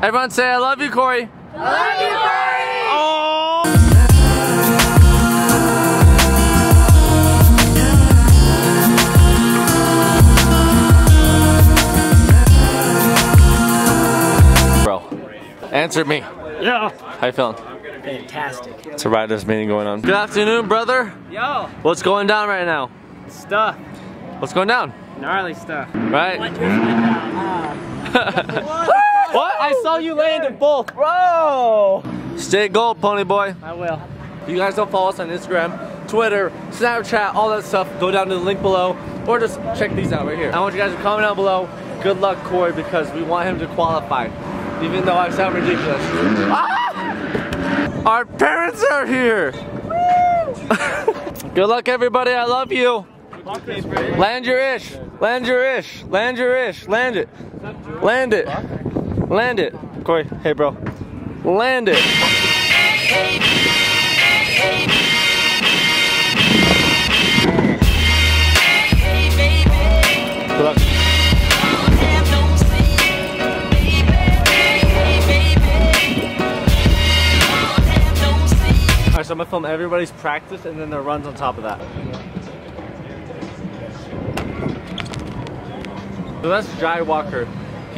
Everyone say, I love you, Corey. I love you, Corey. Oh! Bro, answer me. Yeah. How you feeling? Fantastic. It's a riders meeting going on. Good afternoon, brother. Yo, What's going down right now? stuff. What's going down? Gnarly stuff. Right? what? What? I saw you land in both. Bro! Stay gold, pony boy. I will. If you guys don't follow us on Instagram, Twitter, Snapchat, all that stuff, go down to the link below or just check these out right here. I want you guys to comment down below. Good luck, Corey, because we want him to qualify. Even though I sound ridiculous. Ah! Our parents are here! Good luck, everybody. I love you. Land your ish. Land your ish. Land your ish. Land it. Land it. Land it. Corey, hey, bro. Land it. Alright, so I'm gonna film everybody's practice and then their runs on top of that. So that's Jai Walker.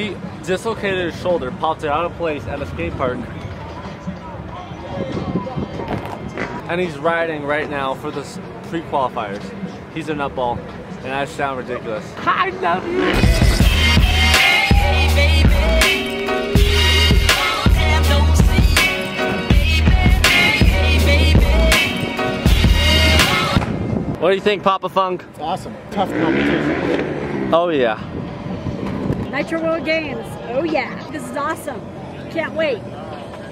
He dislocated his shoulder, popped it out of place at a skate park. And he's riding right now for the pre-qualifiers. He's a nutball, and I sound ridiculous. I love you! What do you think, Papa Funk? It's awesome. Tough competition. Oh yeah. Nitro World Games. Oh yeah. This is awesome. Can't wait.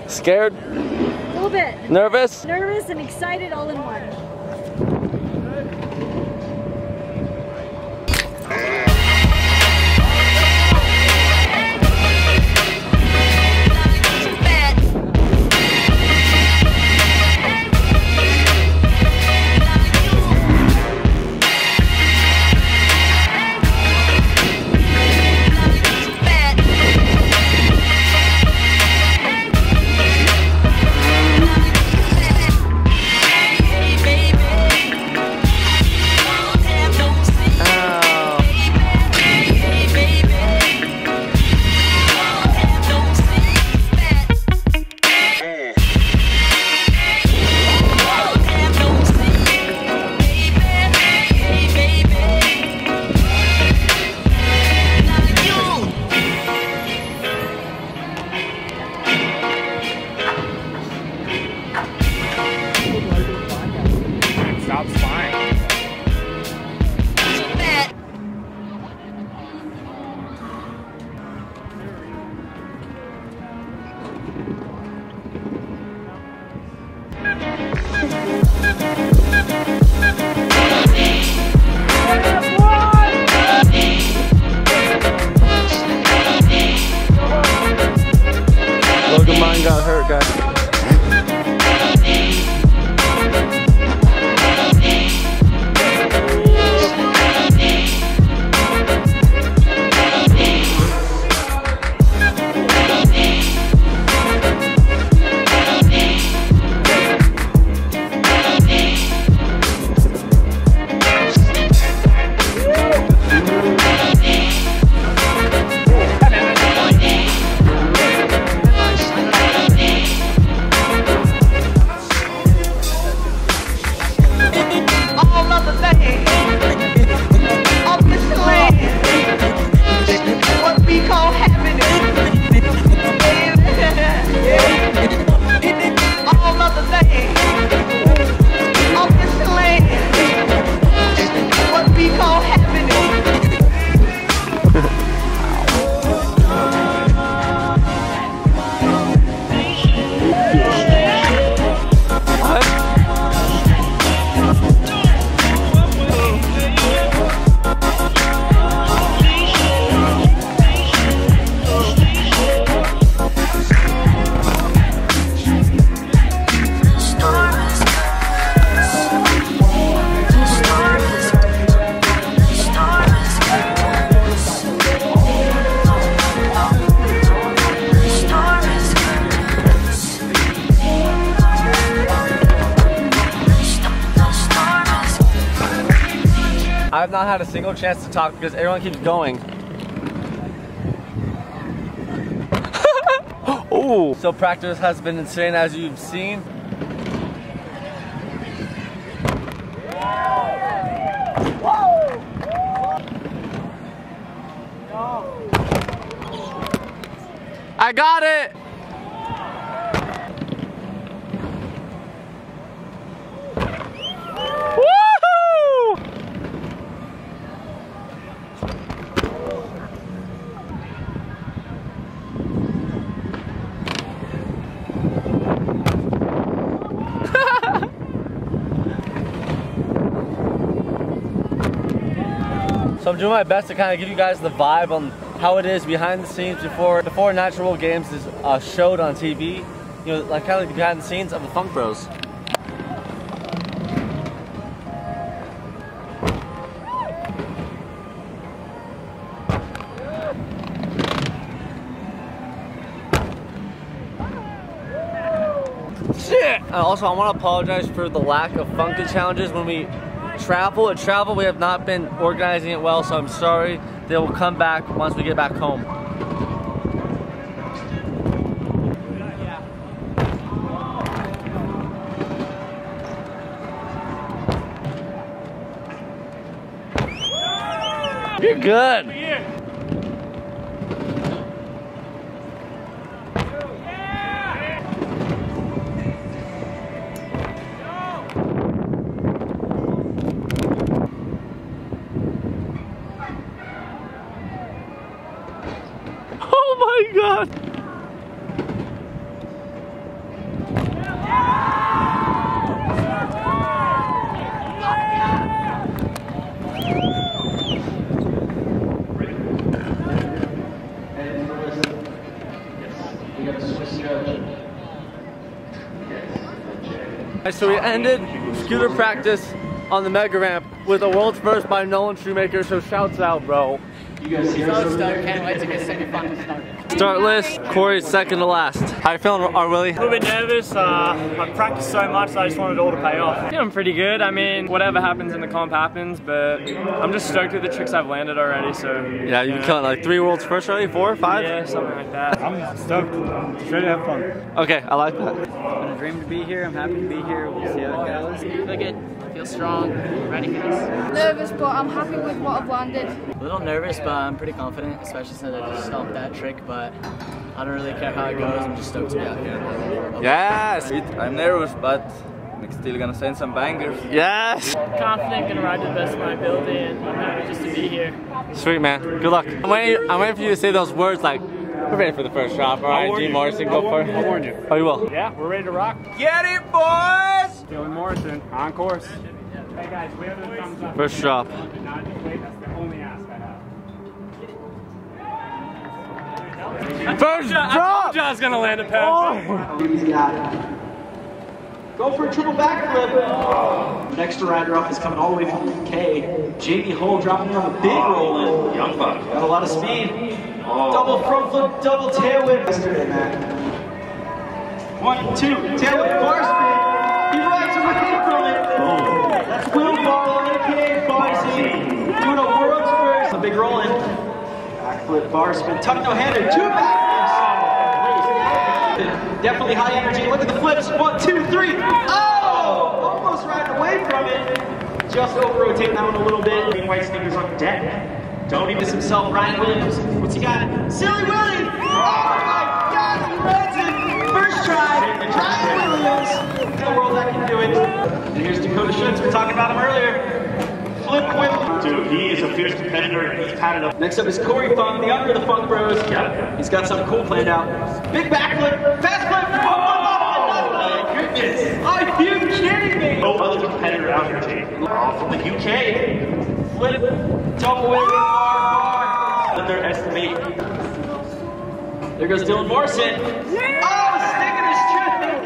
Scared? A little bit. Nervous? Nervous and excited all in one. Logan mine got hurt, guys. the thing. Have not had a single chance to talk because everyone keeps going. Ooh. So practice has been insane as you've seen. I got it! Woohoo! So I'm doing my best to kind of give you guys the vibe on how it is behind the scenes before before Nitro World Games is uh, showed on TV. You know, like kind of like the behind the scenes of the Funk Bros. Shit! Uh, also, I want to apologize for the lack of funky challenges when we travel. At travel, we have not been organizing it well, so I'm sorry. They will come back once we get back home. You're good. So we ended scooter practice on the mega ramp with a world's first by Nolan Shoemaker, so shouts out, bro. So stoked, can't wait to get semi-final started. Start list, Corey's second to last. How you feeling, R. Willie? A little bit nervous. Uh, I've practiced so much, so I just wanted it all to pay off. I'm pretty good. I mean, whatever happens in the comp happens, but I'm just stoked with the tricks I've landed already. So Yeah, you've been killing like three world's first already, four, five? yeah, something like that. I'm stoked. Just ready to have fun. Okay, I like that. It's been a dream to be here. I'm happy to be here. We'll see how it goes. Feel good. Feel strong. Ready for this. nervous, but I'm happy with what I've landed. A little nervous, but I'm pretty confident, especially since I just stopped that trick. But I don't really care how it goes. I'm just stoked to be out here. Yes! I'm nervous, but I'm still gonna send some bangers. Yes! Confident, gonna ride to the best of my ability, and I'm happy just to be here. Sweet, man. Good luck. I'm waiting, I'm waiting for you to say those words like, we're ready for the first drop. All right, warn G. Morrison, I'll go for it. I'll warn you. Oh, you will? Yeah, we're ready to rock. Get it, boys! Dylan Morrison, on course. Hey guys, we have the thumbs up. First drop. Not just wait, that's the only ask I have. First drop! John's gonna land a pass. He's got it. Go for a triple backflip. Next rider up is coming all the way from UK. Jamie Hull dropping down a big ah, roll in. Young buck. Got a lot of speed. Oh. Double front flip, double tail whip. Yesterday, man. One, two, tail whip, bar spin. He rides a wicked from it. Oh. That's Will Barlow, aka Barcy. Doing a world's first. A big roll in. Backflip, bar spin, tuck no hander, two backflips. Definitely high energy. Look at the flips. One, two, three. Oh! Almost right away from it. Just over rotate that one a little bit. Green white sneakers on deck. Don't even miss himself. Ryan Williams. What's he got? Silly Willie! Oh my God! He lands it. First try. Ryan Williams. The world that can do it. And here's Dakota Schutz. We were talking about him earlier. Flip whip. Dude, he is a fierce competitor. He's had it up. Next up is Corey Funk, the under the Funk Bros. Yeah. He's got something cool planned out. Big backflip, fast flip. Oh my goodness! Are you kidding me? No other competitor out here, Jake. All from the UK. Flip, double whip, bar, bar. Underestimate. There goes Dylan Morrison. Oh, sticking his trick.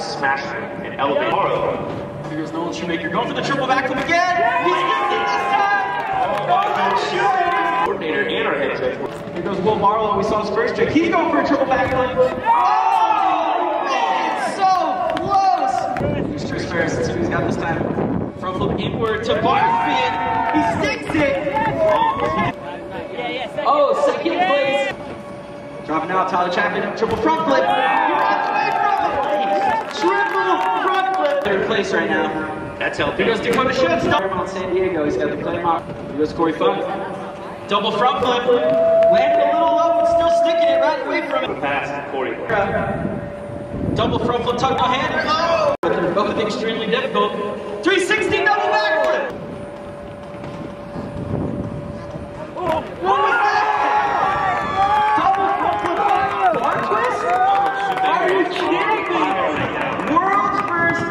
Smash and elevate. Morrow. Nolan Shoemaker going for the triple backflip again. He's it this time. Oh, Coordinator and our head judge. Here goes Will Barlow. We saw his first trick. He's going for a triple backflip. Oh, man, so close. Here's Chris Ferris. Let's see what he's got this time. Front flip inward to bar spin. He sticks it. Oh, second place. Dropping out, Tyler Chapman. Triple front flip. He runs away from it. Triple front flip. Third place right now. That's Here healthy. goes Dakota Schutz. Mount San Diego. He's got the claim out. Here goes Corey Funk. Double front flip. Landed a little low, but still sticking it right away from it. Pass, Corey. Double front flip tuck behind. Oh! But they're both extremely difficult. 360 double backflip. Oh, what was that? Double front flip bar twist? Are you kidding me? World's first.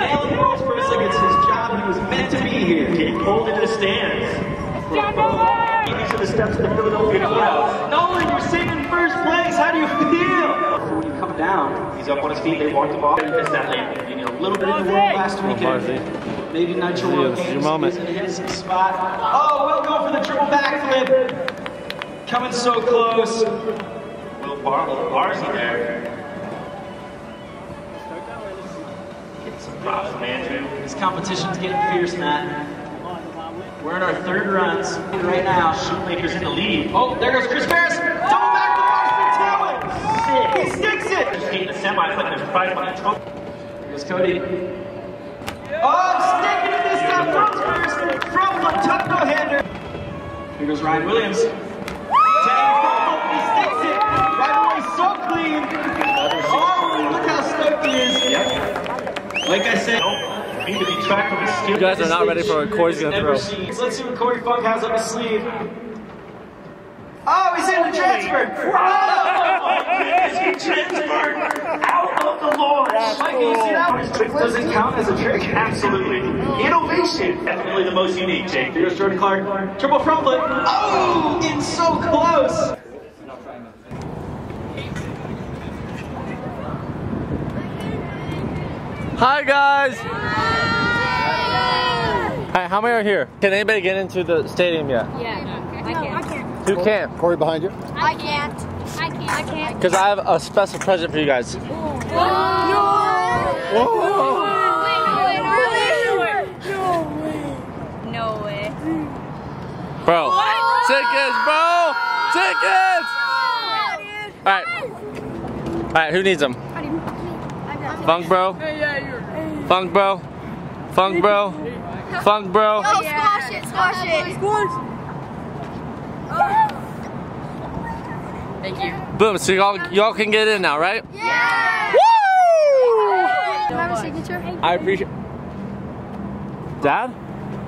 Nailing the world's first like it's his job. He was meant to be here. Getting pulled into the. These are the steps of the Philadelphia Clubhouse. Nolan, you're sitting in first place. How do you feel? When you come down, He's up on his feet. They walked him off. He missed that landing. you know, a little bit of the world last weekend. Maybe Nitro See, World is your Games moment. his spot. Oh, we'll go for the triple backflip. Coming so close. Will Bar, little Barzy there. Getting some props from Andrew. This competition's getting fierce, Matt. We're in our third runs right now. Shoemaker's in the lead. Oh, there goes Chris Ferris. Double Barson to it. He sticks it. Just getting the semi, like there's five on the. Here goes Cody. Oh, sticking it this time. First. Front flip, tuck no hander. Here goes Ryan Williams. He sticks it. Right away, so clean. Oh, look how stoked he is. Like I said. Need to be tracked with his skill. You guys are not ready for what Corey's gonna throw. seen. Let's see what Corey Funk has up his sleeve. Oh, he's in the transfer. Is he transferred out of the launch? Mike, you see that? Doesn't count as a trick. Absolutely. Innovation. Definitely the most unique, Jake. Here's Jordan Clark. Triple front flip. Oh, getting so close. Hi guys! Hi, how many are here? Can anybody get into the stadium yet? Yeah. I can't. Who can't? Corey behind you. I can't. I can't. I can't. Because I have a special present for you guys. No way. No way. Bro. Tickets, bro! Tickets! Alright. Alright, who needs them? Funk bro? Funk bro? Funk bro? Funk bro? Oh, squash it, squash it. Thank you. Boom, so y'all y'all can get in now, right? Yeah. Woo! Do you have a signature? I appreciate Dad?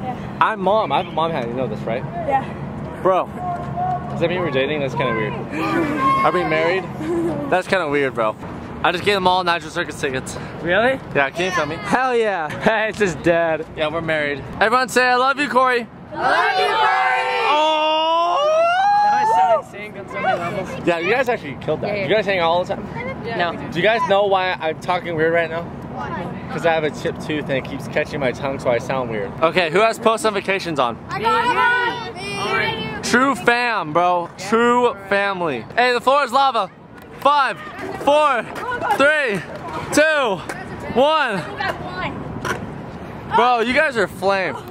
Yeah. I'm mom. I have a mom hat. You know this, right? Yeah. Bro. Does that mean we're dating? That's kind of weird. Are we married? That's kind of weird, bro. I just gave them all Nitro Circus tickets. Really? Yeah, can you feel me? Hell yeah. Hey, it's his dad. Yeah, we're married. Everyone say I love you, Corey. Oh! That was so insane on so many levels. Yeah, you guys actually killed that. You guys hang out all the time? No. Do you guys know why I'm talking weird right now? Because I have a chipped tooth and it keeps catching my tongue so I sound weird. Okay, who has post notifications on? I got it. True fam, bro. True family. Hey, the floor is lava. Five, four, three, two, one. Bro, you guys are flame.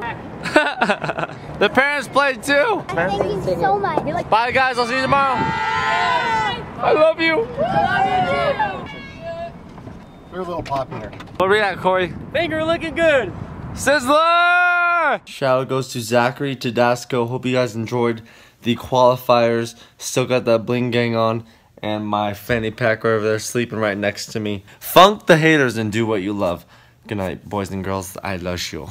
the parents played too. Thank you so much. Bye, guys. I'll see you tomorrow. I love you. You're a little popular. What are we at, Corey? Finger looking good. Sizzler! Shout out goes to Zachary Tedasco. Hope you guys enjoyed the qualifiers. Still got that bling gang on and my fanny pack are over there sleeping right next to me. Funk the haters and do what you love. Good night, boys and girls. I love you.